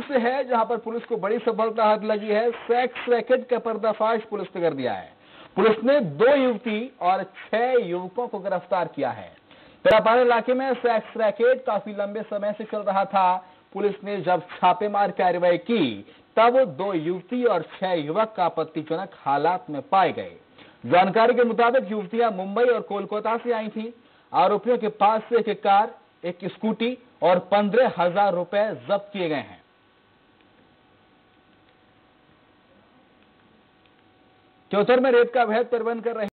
से है जहाँ पर पुलिस को बड़ी सफलता हाथ लगी है। सेक्स रैकेट का पर्दाफाश पुलिस ने कर दिया है। पुलिस ने दो युवती और छह युवकों को गिरफ़्तार किया है। पेरापाड़ा इलाके में सेक्स रैकेट काफ़ी लंबे समय से चल रहा था। पुलिस ने जब छापेमार कार्रवाई की, तब दो युवती और छह युवक आपत्तिजनक हालात में पाए गए। जानकारी के मुताबिक युवतियाँ मुंबई और कोलकाता से आई थी। आरोपियों के पास से एक कार, एक स्कूटी और पंद्रह हज़ार रुपए जब्त किए गए हैं। चौथर में रेत का अवैध प्रबंध कर रहे